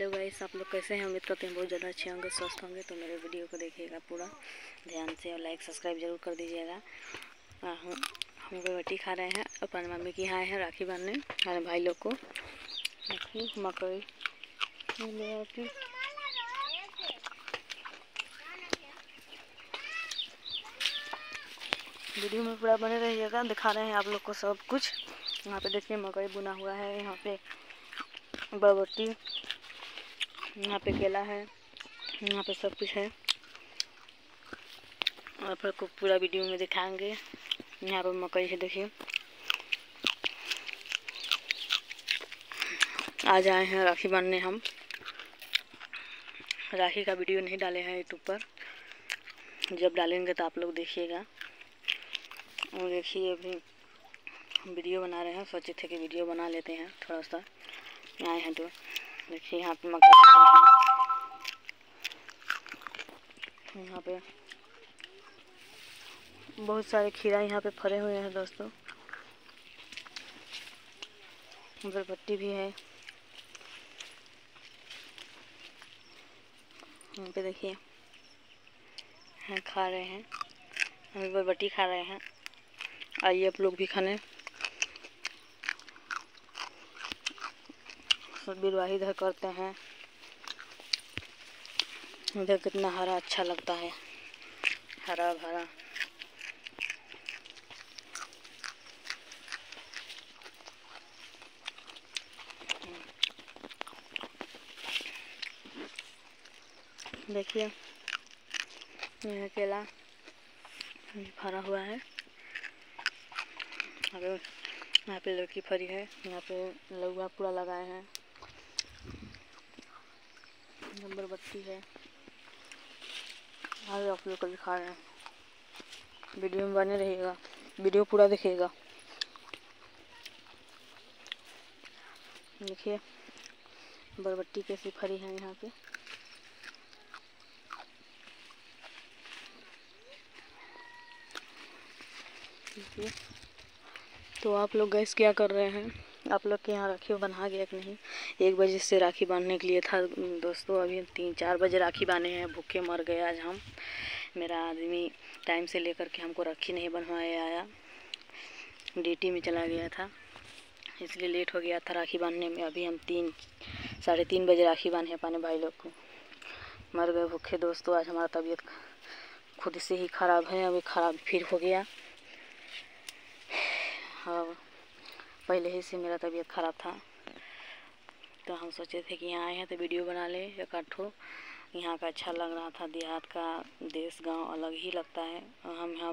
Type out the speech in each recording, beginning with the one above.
Hello guys, आप लोग कैसे हैं? उम्मीद करते हैं बहुत ज़्यादा अच्छे होंगे, स्वस्थ होंगे। तो मेरे वीडियो को देखिएगा पूरा ध्यान से और लाइक सब्सक्राइब ज़रूर कर दीजिएगा। हम हम लोग रोटी खा रहे हैं, अपने मम्मी की यहाँ हैं राखी बांधने हमारे भाई लोग को राखी, मकई वीडियो में पूरा बने रहिएगा, दिखा रहे हैं आप लोग को सब कुछ। यहाँ पे देखिए मकई बुना हुआ है, यहाँ पे बरबट्टी यहाँ पे केला है, यहाँ पे सब कुछ है। और फिर को पूरा वीडियो में दिखाएँगे। यहाँ पर मकई है, देखिए। आज आए हैं राखी बांधने हम। राखी का वीडियो नहीं डाले हैं यूट्यूब पर। जब डालेंगे तो आप लोग देखिएगा। और देखिए अभी वीडियो बना रहे हैं, सोचे थे कि वीडियो बना लेते हैं थोड़ा सा। आए हैं तो। देखिए यहाँ पे मकई यहाँ पे बहुत सारे खीरा यहाँ पे फरे हुए हैं दोस्तों। बरबट्टी भी है। यहाँ पे देखिए हैं खा रहे हैं। हम बरबट्टी खा रहे हैं। आइए आप लोग भी खाने। बिरवाही इधर करते हैं। इधर कितना हरा अच्छा लगता है। हरा भरा। देखिए, यह केला भरा हुआ है। अगर यहाँ पे लड़की फरी है। यहाँ पे लौआ पूरा लगाए हैं। नंबर बत्ती है। आज आप लोग को दिखा रहे हैं। वीडियो में बने रहिएगा। वीडियो पूरा देखिएगा। देखिए बरबट्टी कैसी फरी है यहाँ पे। देखिए तो आप लोग गैस क्या कर रहे हैं? आप लोग के यहाँ राखी बना गया कि नहीं? एक बजे से राखी बांधने के लिए था दोस्तों, अभी तीन, चार बजे राखी बांधे हैं, भूखे मर गए आज हम। मेरा आदमी टाइम से लेकर के हमको राखी नहीं बनवाए आया। ड्यूटी में चला गया था, इसलिए लेट हो गया था राखी बांधने में। अभी हम तीन, साढ़े तीन बजे राखी बांधे अपने भाई लोग को। मर गए भूखे दोस्तों, आज हमारा तबीयत खुद से ही ख़राब है, अभी ख़राब फिर हो गया हाँ पहले ही से मेरा तबीयत ख़राब था। तो हम सोचे थे कि यहाँ आए हैं तो वीडियो बना लें एक आठो यहाँ का अच्छा लग रहा था, देहात का देश, गाँव अलग ही लगता है। हम यहाँ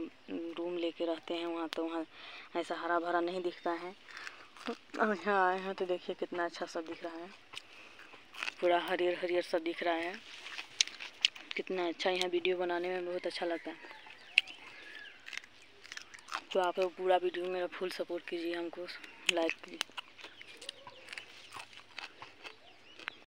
रूम लेके रहते हैं, वहाँ तो वहाँ ऐसा हरा भरा नहीं दिखता है। अब यहाँ आए हैं तो देखिए कितना अच्छा सब दिख रहा है। पूरा हरियर हरियर सब दिख रहा है। कितना अच्छा यहाँ वीडियो बनाने में बहुत अच्छा लगता है। तो आप लोग पूरा वीडियो मेरा फुल सपोर्ट कीजिए हमको लाइक कीजिए।